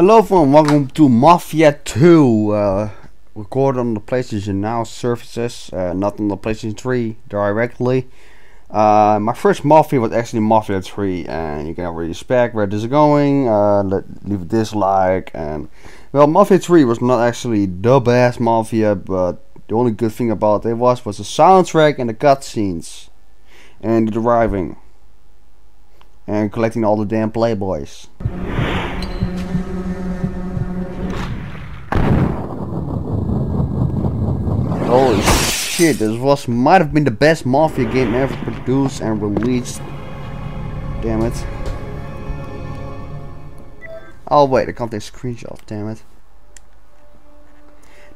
Hello everyone, welcome to Mafia 2, uh, recorded on the PlayStation Now services, uh, not on the PlayStation 3 directly. Uh, my first Mafia was actually Mafia 3, and you can already spec where this is going, uh, leave a dislike, and, well, Mafia 3 was not actually the best Mafia, but the only good thing about it was, was the soundtrack and the cutscenes, and the driving, and collecting all the damn Playboys. Shit, this was might have been the best Mafia game ever produced and released. Damn it. Oh wait, I can't take a screenshot, damn it.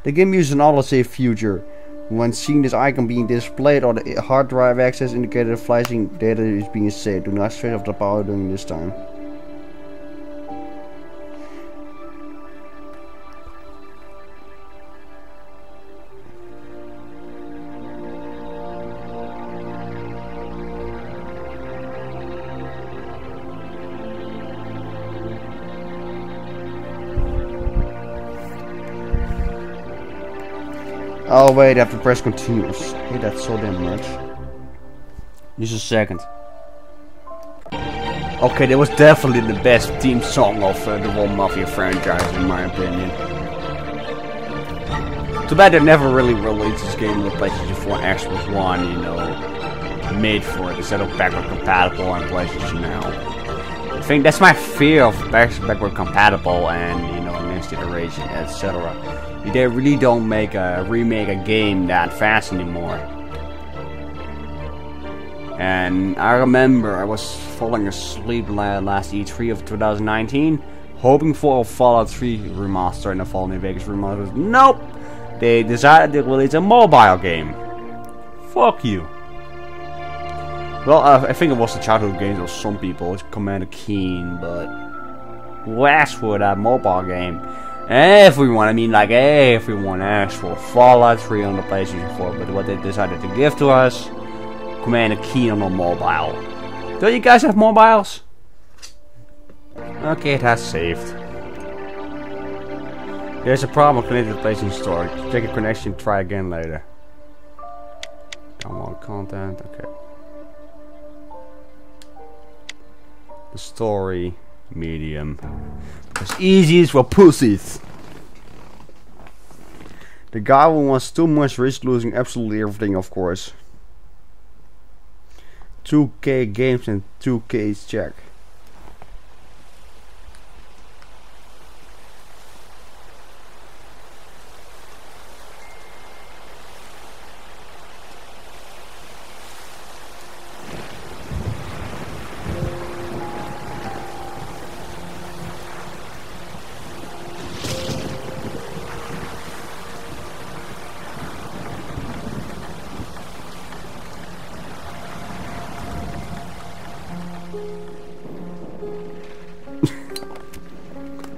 The game uses an autosave feature. When seeing this icon being displayed or the hard drive access indicator flashing data is being saved. Do not switch off the power during this time. Oh wait, I have to press continuous. Hey, that's so damn much. Just a second. Okay, that was definitely the best theme song of uh, the whole Mafia franchise, in my opinion. Too bad they never really released this game on the PlayStation 4 and Xbox One, you know, made for it instead of backward compatible on PlayStation Now. I think that's my fear of backward compatible and, you know, next etc they really don't make a remake a game that fast anymore. And I remember I was falling asleep last E3 of 2019, hoping for a Fallout 3 remaster and a Fallout New Vegas remaster. Nope! They decided to release a mobile game. Fuck you. Well, uh, I think it was the childhood games of some people, It's Commander Keen, but for that mobile game? Everyone, I mean like everyone asked for Fallout 3 on the PlayStation 4, but what they decided to give to us, Commander Keen on a mobile. Do you guys have mobiles? Okay, it has saved. There's a problem connected to the PlayStation Store. Check a connection, try again later. Come on, content, okay. The story, medium. As easy as for pussies. The guy who wants too much risk losing absolutely everything, of course. 2k games and 2k Czech.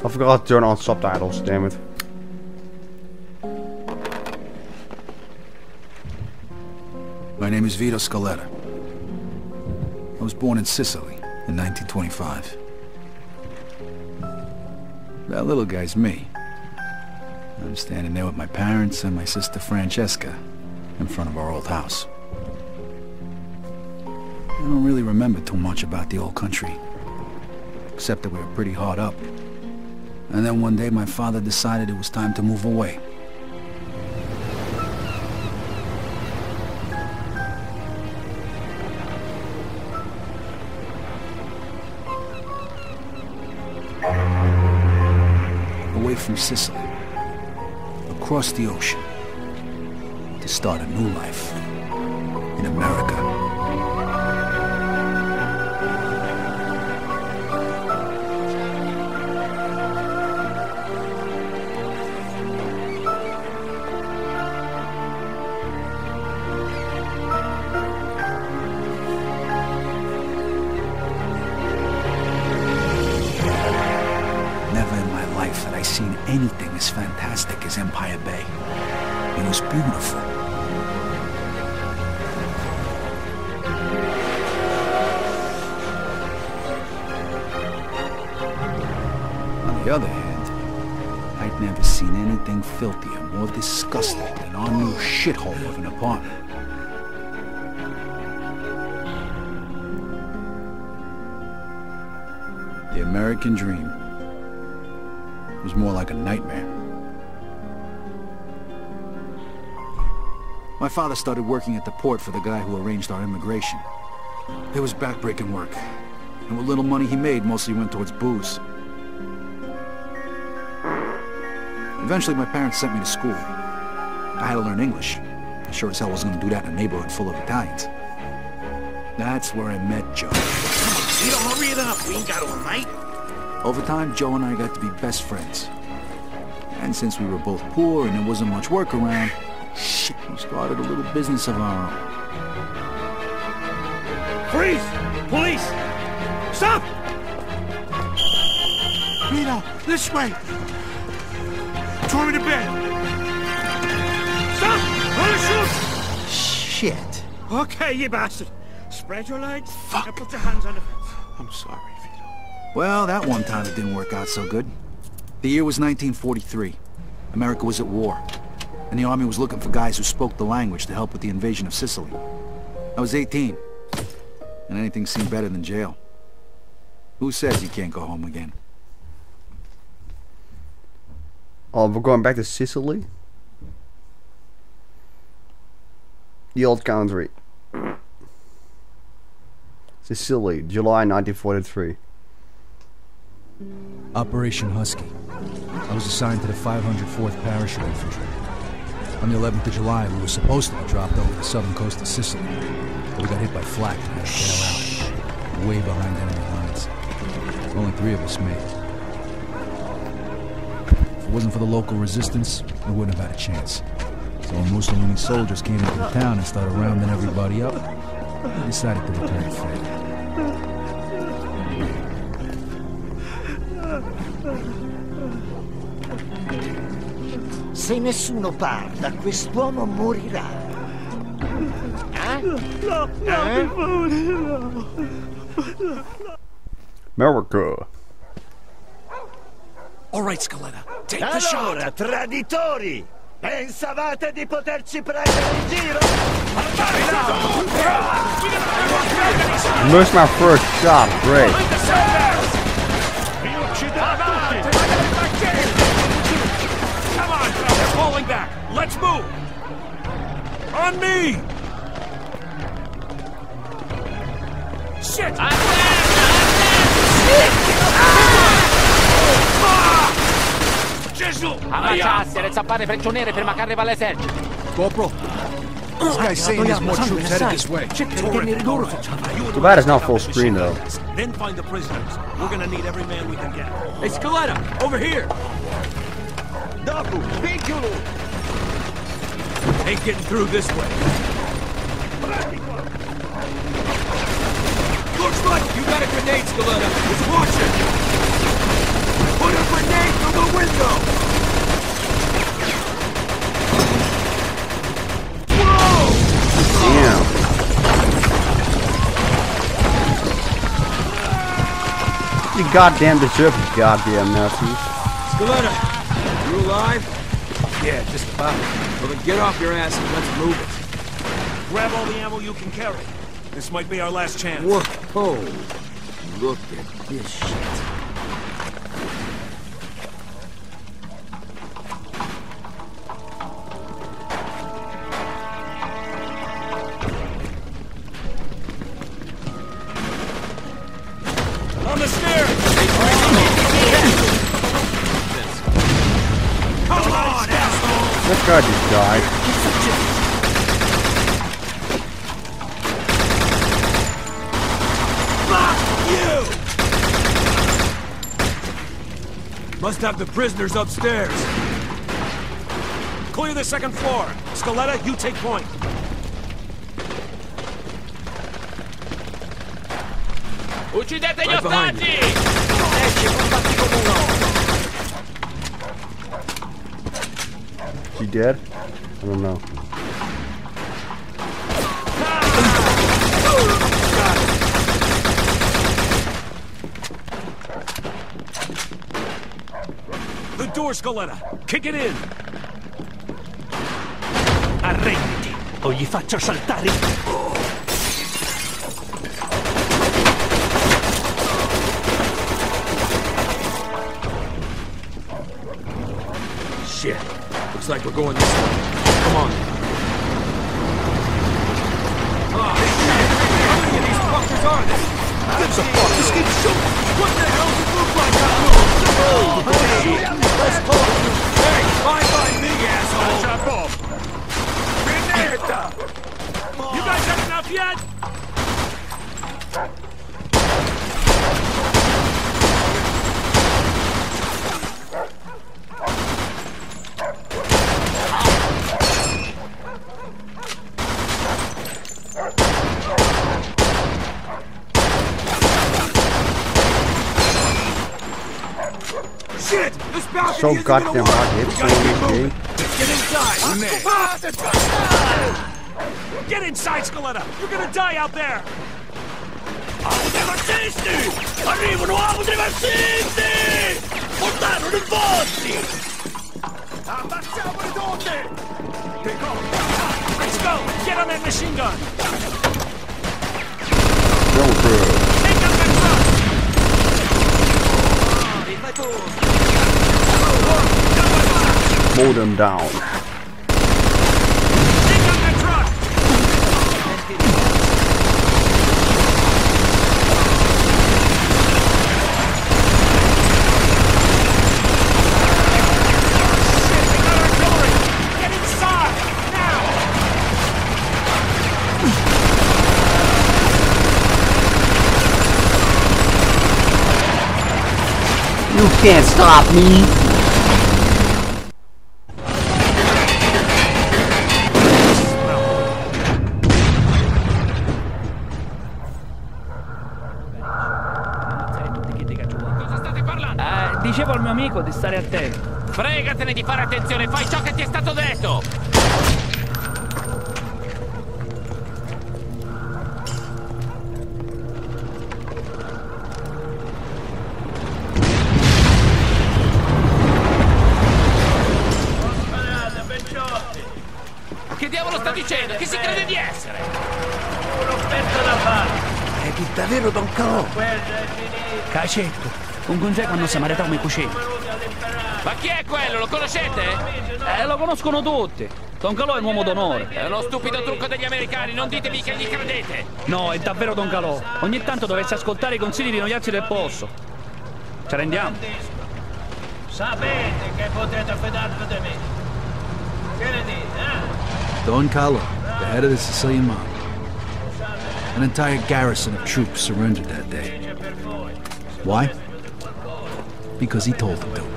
I forgot to turn on subtitles, damn it. My name is Vito Scaletta. I was born in Sicily in 1925. That little guy's me. I'm standing there with my parents and my sister Francesca in front of our old house. I don't really remember too much about the old country, except that we were pretty hard up. And then one day my father decided it was time to move away. Away from Sicily, across the ocean, to start a new life in America. Seen anything as fantastic as Empire Bay. It was beautiful. On the other hand, I'd never seen anything filthier, more disgusting than our new shithole of an apartment. The American dream was more like a nightmare. My father started working at the port for the guy who arranged our immigration. It was backbreaking work. And what little money he made mostly went towards booze. Eventually, my parents sent me to school. I had to learn English. I sure as hell wasn't going to do that in a neighborhood full of Italians. That's where I met Joe. Vito, hurry it up. We ain't got all night. Over time, Joe and I got to be best friends. And since we were both poor and there wasn't much work around, shit, we started a little business of our own. Freeze! Police! Stop! Vito, this way! Throw me to bed! Stop! Wanna shoot! Shit. Okay, you bastard. Spread your legs Fuck. and put your hands on the fence. I'm sorry, Vito. Well, that one time it didn't work out so good. The year was 1943. America was at war. And the army was looking for guys who spoke the language to help with the invasion of Sicily. I was 18. And anything seemed better than jail. Who says you can't go home again? Oh, we're going back to Sicily? The old country. Sicily, July 1943. Operation Husky. I was assigned to the 504th Parachute Infantry. On the 11th of July, we were supposed to be dropped over the southern coast of Sicily. But we got hit by flak and had to bail out. Way behind enemy lines. Only three of us made it. If it wasn't for the local resistance, we wouldn't have had a chance. So when Mussolini's soldiers came into the town and started rounding everybody up, we decided to return the Se nessuno parla, quest'uomo morirà. Eh? Eh? America. All right, Scaletta. Take the shot. Allora, traditori! Pensavate di poterci prendere in giro? Missed my first shot, great. Come on, they're falling back. Let's move. On me. Shit! Ah! I'm dead! I'm dead! Gesù! Ammazzarsi, le zappare prigioniere prima che arriva l'esercito. Corporal, this guy's saying there's more troops headed this way. Too bad it's not full screen though. Then find the prisoners. We're gonna need every man we can get. Hey, Scaletta, over here. Dopo, piccolo! Ain't getting through this way. Looks like you got a grenade, Scaletta. Let's watch it. Put a grenade through the window. Goddamn deserve it, goddamn Nazis. Scaletta, you alive? Yeah, just about. Well, then get off your ass and let's move it. Grab all the ammo you can carry. This might be our last chance. Whoa! Look at this shit. Must have the prisoners upstairs. Clear the second floor. Scaletta, you take point. Uccidete gli Right behind ostaggi! Esce, combatti come un! She dead? I don't know. The door, Scaletta. Kick it in. Arrenditi o gli faccio saltare. Shit. Looks like we're going this way. Come on. Ah, shit. How many of these fuckers are there? Gives a fuck. Just keep shooting. What the hell does it look like out here? Oh. Let's talk. Hey, fine by me, asshole. You guys had enough yet? Shit! This balcony So goddamn hard hits We gotta in keep this moving. game. Let's get inside. Get inside, Scaletta. You're gonna die out there. Autoreversisti! Arrivano autoreversisti! Portarono i vostri! Ammazziamo le donne! Take off. Let's go. Get on that machine gun. Go through. Take out that truck. Mow them down. You can't stop me. Amico di stare attento. Fregatene di fare attenzione, fai ciò che ti è stato detto! Che diavolo sta dicendo? Chi si crede di essere? È di davvero Don Calò. Cacetto, un consegue quando si maritava i cucini. Ma chi è quello? Lo conoscete? Eh, lo conoscono tutti. Don Calò è un uomo d'onore. È uno stupido trucco degli americani, non ditemi che gli credete! No, è davvero Don Calò. Ogni tanto dovresti ascoltare i consigli di noiazzi del posto. Ci rendiamo? Sapete che potete fidarvi di me. Che ne dite, eh? Don Carlo, the head of the Sicilian mob. An entire garrison of troops surrendered that day. Why? Because he told them to.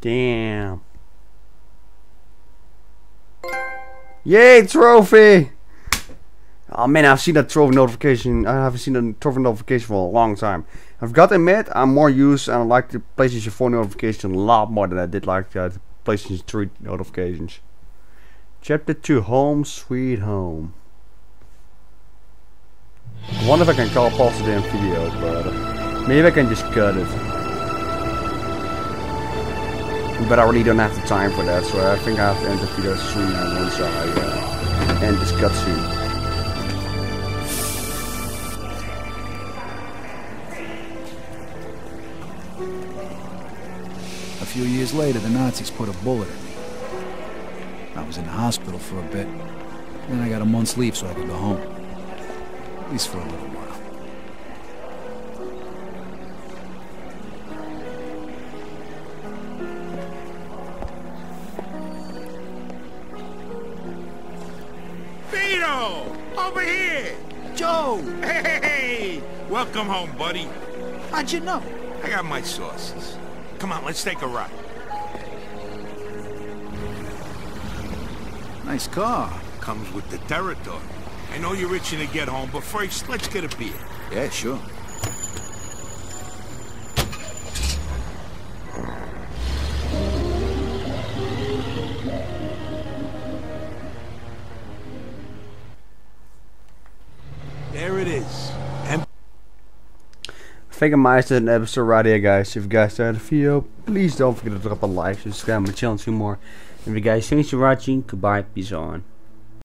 Damn. Yay, trophy! Oh man, I've seen that trophy notification. I haven't seen a trophy notification for a long time. I've got to admit, I'm more used and I like the PlayStation 4 notification a lot more than I did like the PlayStation 3 notifications. Chapter 2 Home Sweet Home. I wonder if I can call pause the damn video, but uh, maybe I can just cut it. But I really don't have the time for that, so I think I have to end the video soon uh, once I uh, end this cutscene. A few years later, the Nazis put a bullet in me. I was in the hospital for a bit. Then I got a month's leave so I could go home. At least for a little while. Joe! Hey! Welcome home, buddy. How'd you know? I got my sources. Come on, let's take a ride. Nice car. Comes with the territory. I know you're itching to get home, but first, let's get a beer. Yeah, sure. Think I might have an episode right here, guys. If you guys enjoyed the video, please don't forget to drop a like, subscribe my channel to see more. And if you guys thanks for watching, goodbye, peace on.